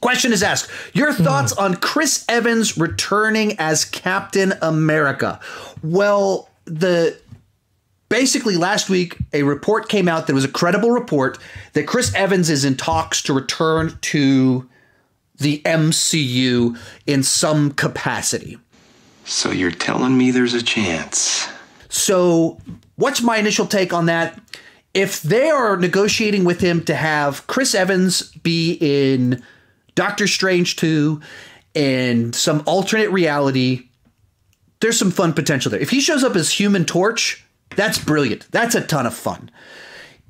Question is asked Your hmm. thoughts on Chris Evans returning as Captain America? Well, the basically last week a report came out that was a credible report that Chris Evans is in talks to return to the MCU in some capacity. So you're telling me there's a chance? So, what's my initial take on that? If they are negotiating with him to have Chris Evans be in Doctor Strange 2 and some alternate reality, there's some fun potential there. If he shows up as Human Torch, that's brilliant. That's a ton of fun.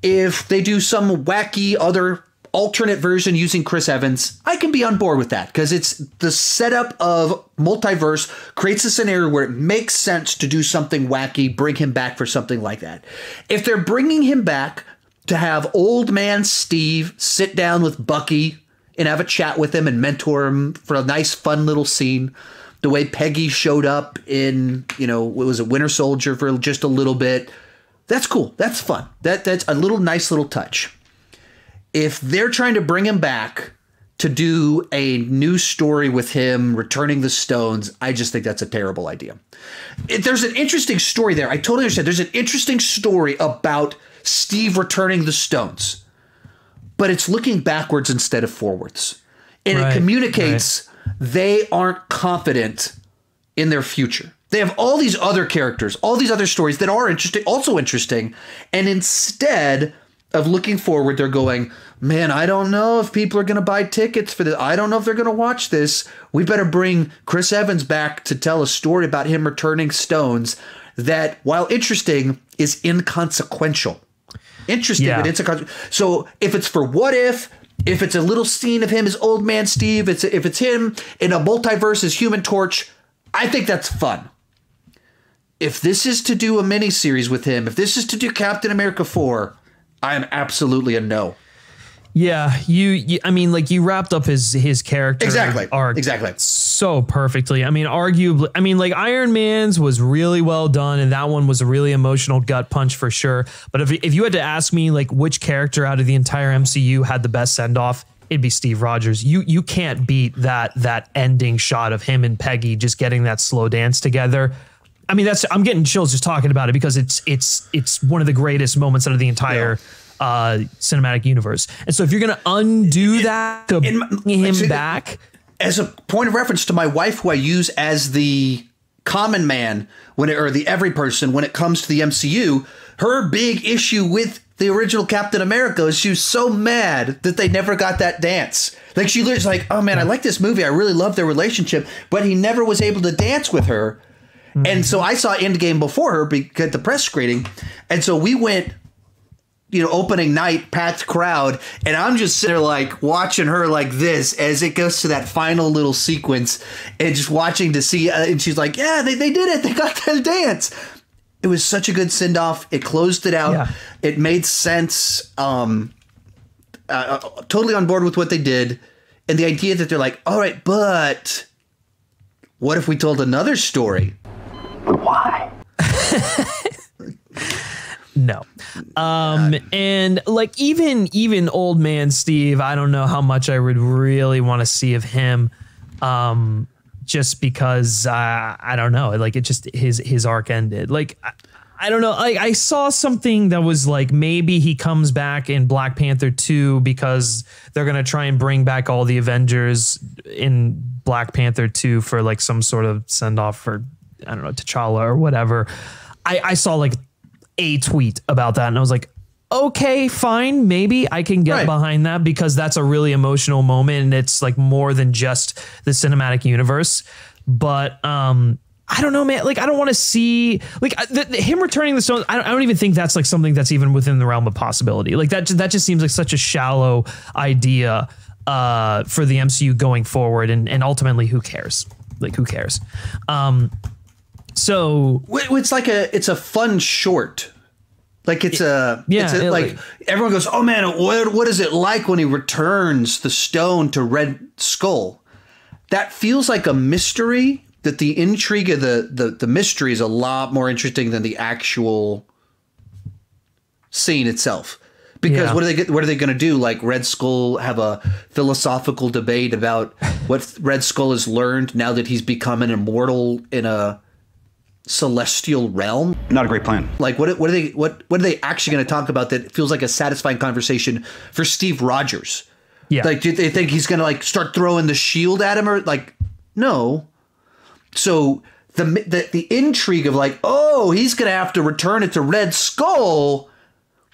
If they do some wacky other alternate version using Chris Evans, I can be on board with that because it's the setup of multiverse creates a scenario where it makes sense to do something wacky, bring him back for something like that. If they're bringing him back to have old man Steve sit down with Bucky and have a chat with him and mentor him for a nice, fun little scene. The way Peggy showed up in, you know, it was a Winter Soldier for just a little bit. That's cool. That's fun. That that's a little nice little touch. If they're trying to bring him back to do a new story with him returning the stones, I just think that's a terrible idea. It, there's an interesting story there. I totally understand. There's an interesting story about Steve returning the stones but it's looking backwards instead of forwards. And right, it communicates right. they aren't confident in their future. They have all these other characters, all these other stories that are interesting, also interesting. And instead of looking forward, they're going, man, I don't know if people are going to buy tickets for this. I don't know if they're going to watch this. We better bring Chris Evans back to tell a story about him returning stones that, while interesting, is inconsequential interesting, yeah. but it's a so if it's for what if. If it's a little scene of him as old man Steve, it's if it's him in a multiverse as Human Torch, I think that's fun. If this is to do a mini series with him, if this is to do Captain America 4, I am absolutely a no. Yeah, you, you, I mean, like you wrapped up his his character exactly arc exactly so perfectly. I mean, arguably, I mean, like Iron Man's was really well done, and that one was a really emotional gut punch for sure. But if if you had to ask me, like, which character out of the entire MCU had the best send off, it'd be Steve Rogers. You you can't beat that that ending shot of him and Peggy just getting that slow dance together. I mean, that's I'm getting chills just talking about it because it's it's it's one of the greatest moments out of the entire. Yeah uh, cinematic universe. And so if you're going to undo that to bring him back, as a point of reference to my wife, who I use as the common man when it, or the every person when it comes to the MCU, her big issue with the original Captain America is she was so mad that they never got that dance. Like she was like, "Oh man, I like this movie. I really love their relationship, but he never was able to dance with her." Mm-hmm. And so I saw Endgame before her because the press screening, and so we went you know, opening night, packed crowd, and I'm just sitting there like watching her like this as it goes to that final little sequence, and just watching to see. Uh, and she's like, "Yeah, they, they did it. They got that dance." It was such a good send off. It closed it out. Yeah. It made sense. Um, uh, uh, totally on board with what they did, and the idea that they're like, "All right, but what if we told another story?" But why? No. Um and like even even old man Steve, I don't know how much I would really want to see of him um just because uh, I don't know, like it just his his arc ended. Like I, I don't know. Like I saw something that was like maybe he comes back in Black Panther 2 because they're going to try and bring back all the Avengers in Black Panther 2 for like some sort of send off for I don't know, T'Challa or whatever. I, I saw like a tweet about that. And I was like, okay, fine, maybe I can get right. behind that because that's a really emotional moment and it's like more than just the cinematic universe. But um I don't know, man. Like, I don't want to see like the, the, him returning the stones. I don't, I don't, even think that's like something that's even within the realm of possibility. Like that, that just seems like such a shallow idea uh, for the MCU going forward, and and ultimately, who cares? Like, who cares? Um, so it's like a it's a fun short. Like it's a yeah, it's a, it, like, like everyone goes, "Oh man, what what is it like when he returns the stone to Red Skull?" That feels like a mystery that the intrigue of the the the mystery is a lot more interesting than the actual scene itself Because Yeah. what are they get- what are they going to do? Like Red Skull have a philosophical debate about what Red Skull has learned now that he's become an immortal in a celestial realm. Not a great plan. Like what what are they what what are they actually going to talk about that feels like a satisfying conversation for Steve Rogers? Yeah. Like do they think he's going to like start throwing the shield at him or like no. So the the the intrigue of like oh he's going to have to return it to Red Skull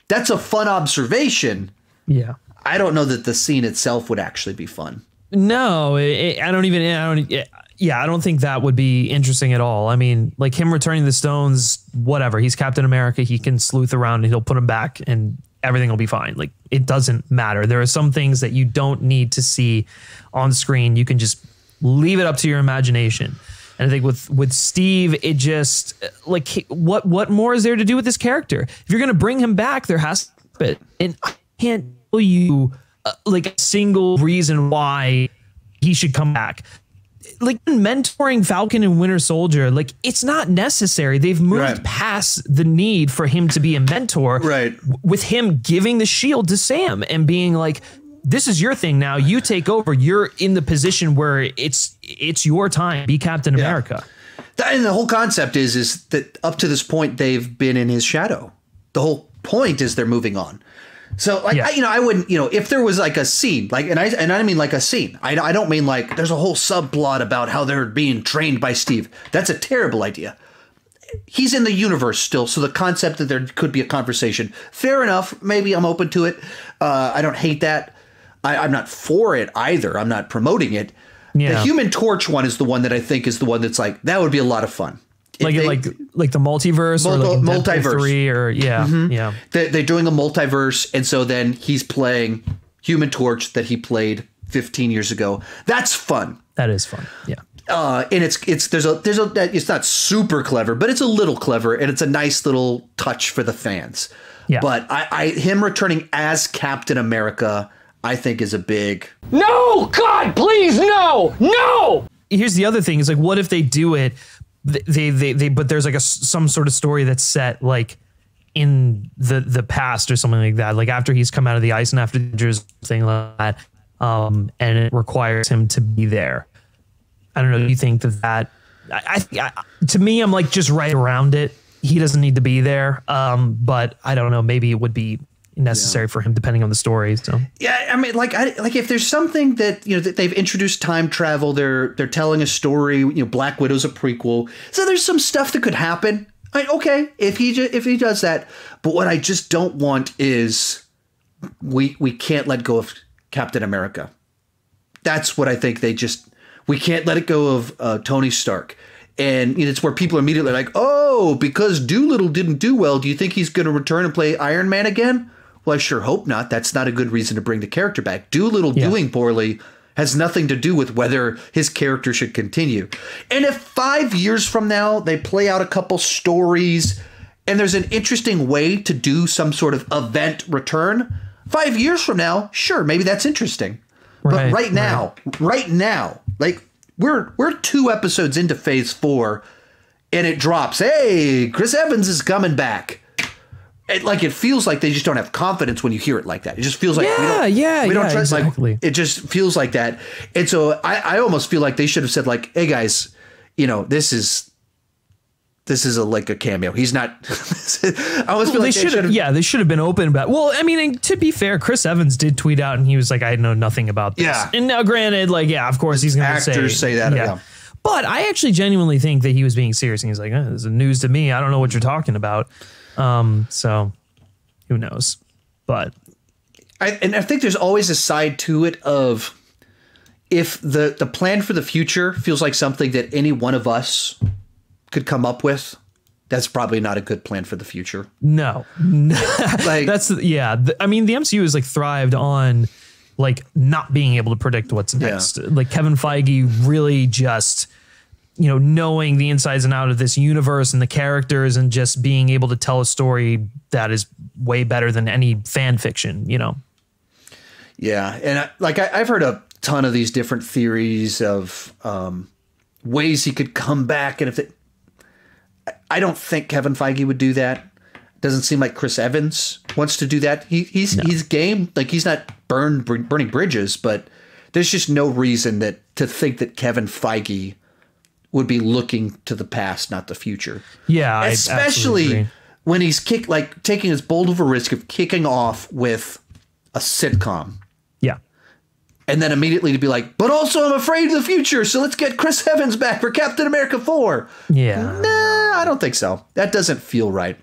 that's a fun observation. yeah. I don't know that the scene itself would actually be fun. No, it, it- I don't even. I don't. Yeah, I don't think that would be interesting at all. I mean, like him returning the stones, whatever. He's Captain America. He can sleuth around and he'll put them back, and everything will be fine. Like it doesn't matter. There are some things that you don't need to see on screen. You can just leave it up to your imagination. And I think with with Steve, it just like what what more is there to do with this character? If you're gonna bring him back, there has to be. And I can't tell you uh, like a single reason why he should come back. Like mentoring Falcon and Winter Soldier, like it's not necessary. They've moved Right. past the need for him to be a mentor. Right. With him giving the shield to Sam and being like, "This is your thing now. You take over. You're in the position where it's it's your time. Be Captain America." That- And the whole concept is is that up to this point they've been in his shadow. The whole point is they're moving on. So like Yeah. I, you know I wouldn't you know if there was like a scene like and I and I mean like a scene I, I don't mean like there's a whole subplot about how they're being trained by Steve. That's a terrible idea. He's in the universe still so the concept that there could be a conversation fair enough maybe i'm open to it. Uh, i don't hate that. I, i'm not for it either. I'm not promoting it. The human torch one is the one that i think is the one that's like that would be a lot of fun Like they- like like the multiverse or like Multi- in Deadpool multiverse. three or yeah yeah they- they're doing a multiverse and so then he's playing human torch that he played 15 years ago that's fun that is fun yeah uh, and it's it's there's a there's a it's not super clever, but it's a little clever, and it's a nice little touch for the fans. Yeah. But I, I him returning as Captain America, I think is a big. No! God, please, no! No! here's the other thing is like what if they do it th- they they, they but there's like a some sort of story that's set like in the the past or something like that. Like after he's come out of the ice and after there's something like that um and it requires him to be there. I don't know. Do you think that that I, I, I to me i'm like just right around it. He doesn't need to be there um but i don't know. Maybe it would be necessary for him depending on the story so Yeah, I mean, like, I like if there's something that you know that they've introduced time travel, they're they're telling a story. You know, Black Widow's a prequel, so there's some stuff that could happen. I, okay, if he ju- if he does that, but what I just don't want is we we can't let go of Captain America. That's what I think they just we can't let it go of uh, Tony Stark. And it's where people are immediately like, "Oh, because Dolittle didn't do well, do you think he's going to return and play Iron Man again?" Well, I sure hope not. That's not a good reason to bring the character back. Dolittle Yeah. doing poorly has nothing to do with whether his character should continue. And if five years from now they play out a couple stories and there's an interesting way to do some sort of event return, five years from now, sure, maybe that's interesting. but Right, right now, right. now, like we're we're two episodes into phase four, and it drops. Hey, Chris Evans is coming back. It, like it feels like they just don't have confidence when you hear it like that. It just feels like we Yeah, don't, yeah, we don't yeah, trust. exactly. Like it just feels like that. And so I, I almost feel like they should have said like, hey guys, you know this is this is a like a cameo. He's not. I almost feel they like should have, yeah, they should have been open about. Well, I mean, and to be fair, Chris Evans did tweet out, and he was like, "I know nothing about this." Yeah. And now, granted, like, yeah, of course, he's going to say, Actors say that, yeah. But I actually genuinely think that he was being serious, and he's like, eh, "This is news to me. I don't know what you're talking about." Um, so who knows? But I, and I think there's always a side to it of if the the plan for the future feels like something that any one of us could come up with, that's probably not a good plan for the future. no, Like that's yeah. I mean, the MCU has like thrived on like not being able to predict what's next. Like Kevin Feige really just you know knowing the insides and out of this universe and the characters and just being able to tell a story that is way better than any fan fiction. You know. Yeah, and I, like I, I've heard a ton of these different theories of um, ways he could come back, and if it, I- I don't think Kevin Feige would do that. Doesn't seem like Chris Evans wants to do that. He, he's he's game. Like he's not burned burning bridges, but there's just no reason that to think that Kevin Feige would be looking to the past, not the future. Yeah, especially when he's kick like taking as bold of a risk of kicking off with a sitcom. Yeah. And then immediately to be like, but also I'm afraid of the future, so let's get Chris Evans back for Captain America 4. Yeah. Nah, I don't think so. That doesn't feel right.